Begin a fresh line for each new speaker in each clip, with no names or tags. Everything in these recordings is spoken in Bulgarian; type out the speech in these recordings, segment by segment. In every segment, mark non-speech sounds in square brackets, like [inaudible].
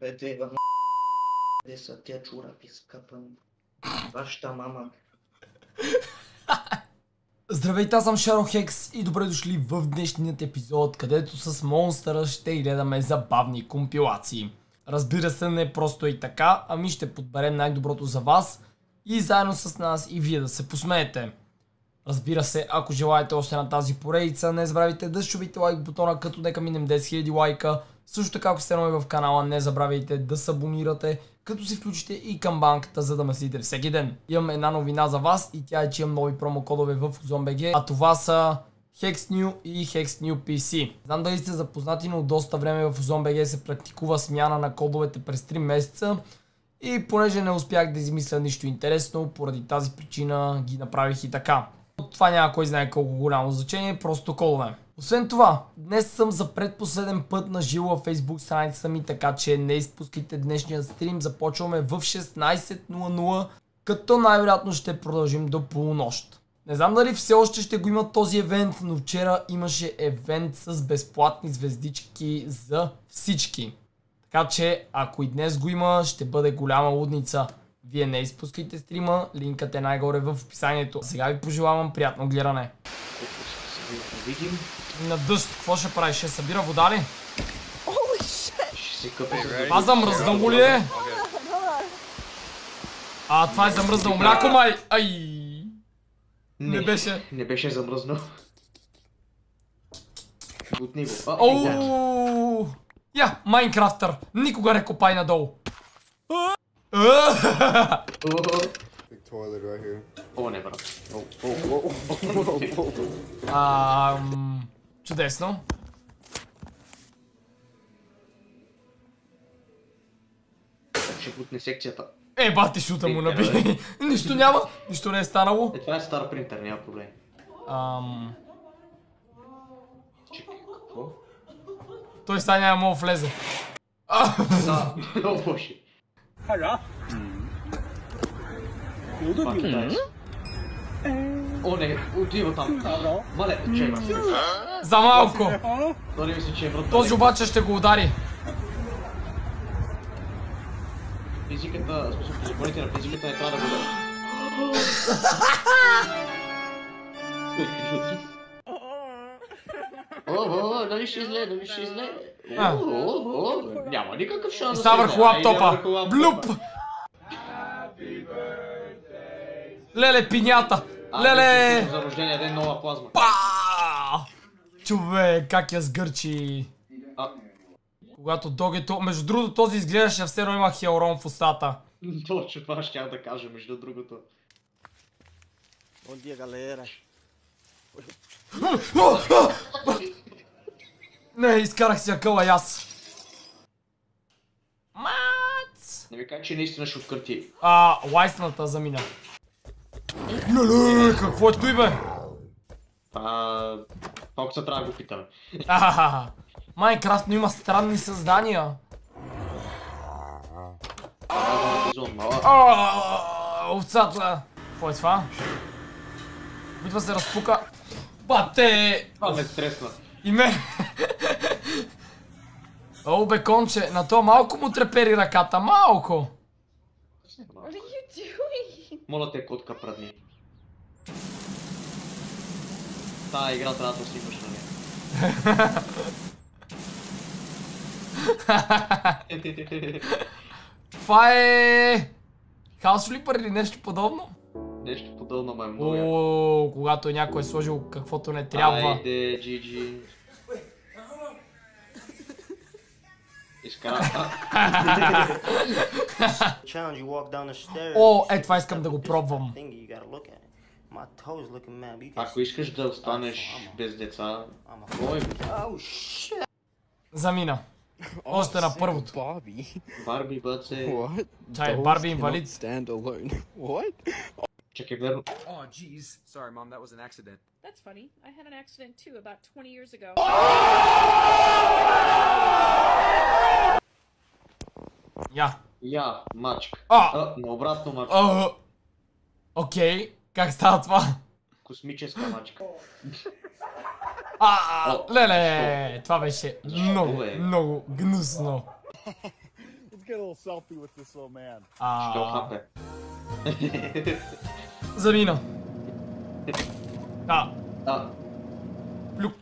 Бе, дева, Къде са тия чорапи, скъпа? Вашата мама.
Здравейте, аз съм Шаро Хекс и добре дошли в днешният епизод, където с Монстъра ще гледаме забавни компилации. Разбира се, не просто и така, ами ще подберем най-доброто за вас и заедно с нас и вие да се посмеете. Разбира се, ако желаете още на тази поредица, не забравяйте да щубите лайк бутона, като нека минем 10 000 лайка. Също така, ако сте нови в канала, не забравяйте да се абонирате, като си включите и камбанката, за да ме следите всеки ден. Имам една новина за вас и тя е, че имам нови промокодове в OzonBG, а това са HexNew и HexNew PC. Знам дали сте запознати, но доста време в OzonBG се практикува смяна на кодовете през 3 месеца. И понеже не успях да измисля нищо интересно, поради тази причина ги направих и така. Това няма кой знае колко голямо значение, просто кодове. Освен това, днес съм за предпоследен път на живо във Facebook страницата ми, така че не изпускайте днешния стрим. Започваме в 16.00, като най-вероятно ще продължим до полунощ. Не знам дали все още ще го има този евент, но вчера имаше евент с безплатни звездички за всички. Така че, ако и днес го има, ще бъде голяма лудница. Вие не изпускайте стрима, линкът е най-горе в описанието. Сега ви пожелавам приятно гледане.
Видим.
На дъжд, какво ще правиш? Ще събира вода ли?
Ще се къпе с
Това замръзнало ли е? А, това е замръзнало мляко, май! Ай! Не беше.
Не беше замръзнал. Бутни го.
Оу! Я, Майнкрафтър! Никога не копай надолу!
Toilet right here.
О, не, брат.
Ам, Чудесно.
Ще бутне секцията.
Е, бати шута му наби. Нищо няма, нищо не е станало.
Е, това е стар принтер, няма проблем.
Ам,
Чекай, какво?
той сега няма да мога да влезе. А,
Да, о боже. Пак е тази. О, не, отива там. Мале, че брат.
За малко.
Мисля, че е.
Този обаче ще го удари.
Физиката, смисъл, законите на физиката не трябва да бъде. О, о, дали ще излезе, дали ще излезе? Няма никакъв шанс.
И става върху лаптопа. Блюп! Леле, пинята! Леле!
честито За рождения ден нова плазма.
Па! Човек, как я сгърчи.
А,
Когато догето... Между другото, този изглеждаше все едно има хиалурон в устата. [laughs]
точно това ще да кажа, между другото.
Bom dia, galera.
Не, изкарах си акъла и аз. Мац!
Не ми кажа, че наистина ще откърти.
А, лайсната замина. Леле, какво е той бе?
Колко се трябва да го питаме.
Майнкрафт, но има странни създания. А, Овцата! Какво е това? Опитва се разпука. Бате!
Това ме стресна.
И ме! О, беконче, на то малко му трепери ръката, малко!
What are you doing?
Моля те, котка прадни. Тая игра трябва да снимаш на нея.
Това е... Хаус Flipper или нещо подобно?
Нещо подобно ме е много.
О, когато някой е сложил каквото не трябва.
Айде, GG.
О, е, това искам да го пробвам.
Thingy, you gotta look at it. My toes looking mad. but You can
Ако искаш да останеш без деца, кой
Oh shit!
Замина. Още на първото.
Barbie.
Барби бъце.
What?
Чай,
Dolls
Барби
cannot
инвалид.
Stand alone. [laughs] What?
Чакай, верно.
Oh, jeez. Sorry, Mom, that was an accident.
That's funny. I had an accident too about 20 years ago.
Я.
Я, мачка.
А!
А, наобратно мачка.
А, Окей, Как става това?
Космическа мачка.
А, леле, това беше много, много гнусно. А,
хапе?
замина. А,
А,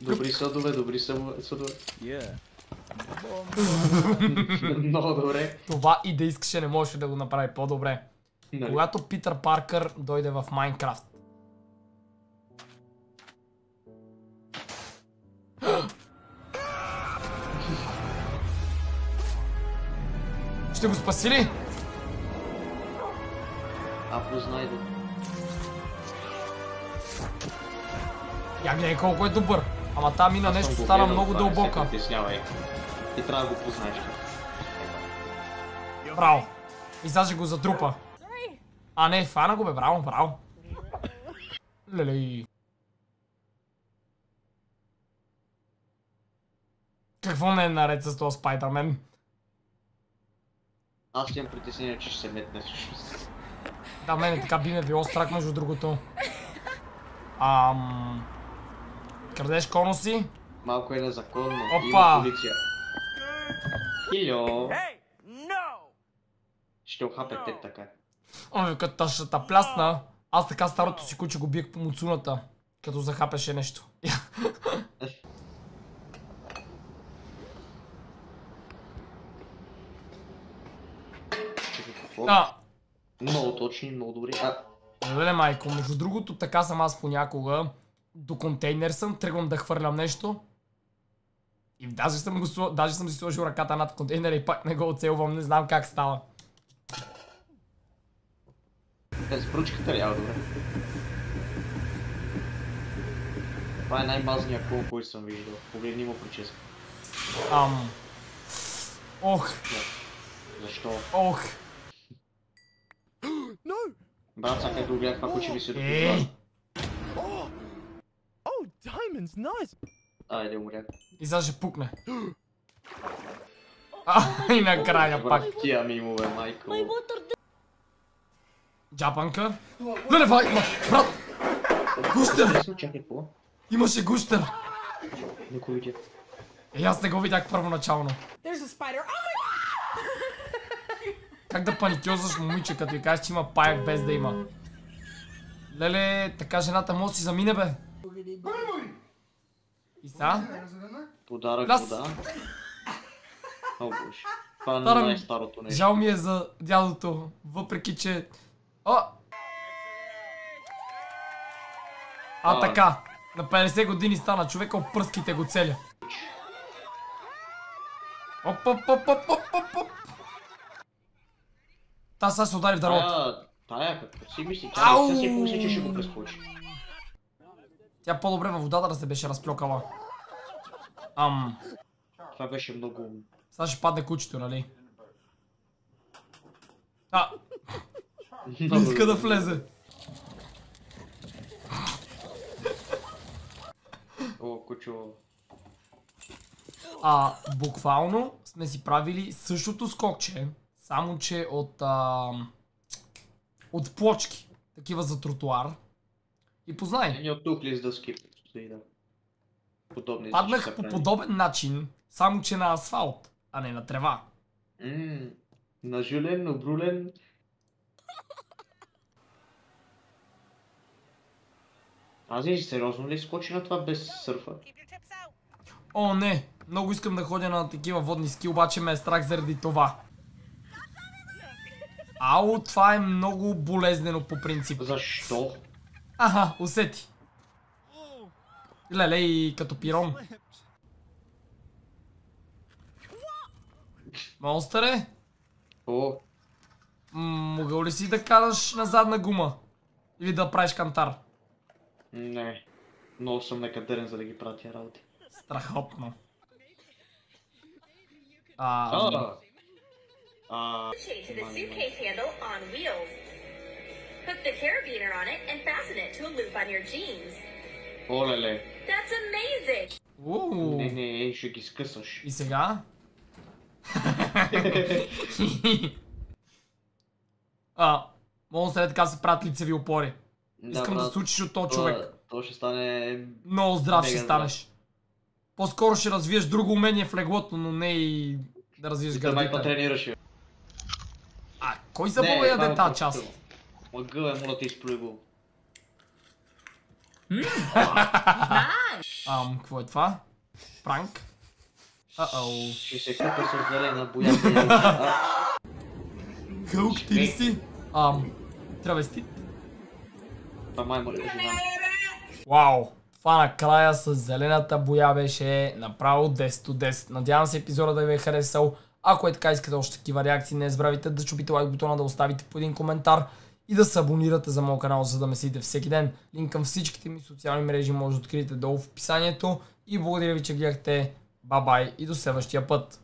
добри съдове, добри съдове. [laughs] Много добре.
Това и да искаше не можеше да го направи по-добре.
Нали?
Когато Питър Паркър дойде в Майнкрафт. [gasps] Ще го спаси ли?
А, познай го.
Я гледай колко е добър. Ама там мина нещо
го
стана много
не се
дълбока.
притеснявай. Ти трябва да го познаеш.
Браво. И сега ще го затрупа. А не, фана го бе, браво, браво. Лелей. Какво не е наред с този Спайдермен?
Аз имам притеснение, че ще се метне всъщност.
Да, мене така би ме било страх между другото. Ам... Крадеш конуси?
Малко е незаконно.
Опа!
Има полиция. Илио! Ще охапе теб така.
Ами като тъщата плясна, аз така старото си куче го биех по муцуната, като захапеше нещо.
Чакай, какво?
А,
Много точни, много добри.
Леле, майко, между другото, така съм аз понякога. До контейнер съм, тръгвам да хвърлям нещо. И даже съм, го, даже съм си сложил ръката над контейнера и пак не го оцелвам, не знам как става.
Е, с пръчката ли? Добре. Това е най-базният кол, който съм виждал. Погледни му прическа.
Ам... Ох,
Защо?
ох. [gasps]
Брат, сакай да огледа това куче ми се
Ей!
допитва.
Oh, diamonds, nice.
Айде, умря.
И сега ще пукне. [gasps] А, и накрая пак.
Тия мимове, майко.
Джапанка. Леле, вай, ма, брат! Гущер! Имаше гущер!
Никой видя.
Е, аз не го видях първоначално.
There's a spider. Oh
Как да паникьозаш момиче, като и кажеш, че има паяк без да има? Леле, така жената да си замине, бе. И са?
Подарък, вода. О, боже. Това е най-старото нещо.
Жал ми е за дядото, въпреки че... О! А, така. На 50 години стана човека, опръските го целя. Оп, оп, оп, оп, оп, оп, оп. Та сега се удари в дървото.
Тая, какво си мисли? Тя си че ще го прескочи.
Тя по-добре във водата да се беше разплюкала. Ам,
Това беше много...
сега ще падне кучето, нали? А, не иска да влезе.
О, кучо.
А, буквално сме си правили същото скокче, само че от, а, от плочки, такива за тротуар. И познай,
Ние от тук ли с дъски? Подобни
паднах по подобен начин, само че на асфалт, а не на трева.
Ммм, нажулен, обрулен. Ази, сериозно ли скочи на това без сърфа?
О, не, много искам да ходя на такива водни ски, обаче ме е страх заради това. Ау, това е много болезнено по принцип.
Защо?
Аха, усети. Леле, и като пирон. Монстъре,
О,
м- могъл ли си да караш на задна гума? Или да правиш кантар?
не. Много съм некадърен, за да ги правя тия работи.
Страхотно. А,
А, а,
chain to the suitcase handle on wheels. Hook the carabiner on it and fasten it to a loop on your jeans.
олеле.
That's amazing!
уу.
Не, не, ще ги скъсаш.
И сега? [laughs] а, монстър така се правят лицеви опори. Искам да,
брат,
се учиш от този
то-
човек.
То ще стане...
Много здрав ще станеш. По-скоро ще развиеш друго умение в леглото, но не и да развиеш
Да май
гърдите.
тренираш.
Кой забава яде
това
тази
е
част?
Мъгъл е, моля ти изплюй го.
Ам, какво е това? Пранк? А-оу.
Ще се купа с зелена боя.
Хълк, ти ли си? Ам, травестит?
Моля да знам.
Вау! Това накрая с зелената боя беше направо 10 от 10. Надявам се епизода да ви е харесал. Ако е така искате още такива реакции, не забравяйте да чупите лайк бутона, да оставите по един коментар и да се абонирате за моят канал, за да ме следите всеки ден. Линк към всичките ми социални мрежи може да откриете долу в описанието. И благодаря ви, че гледахте. Бай-бай и до следващия път!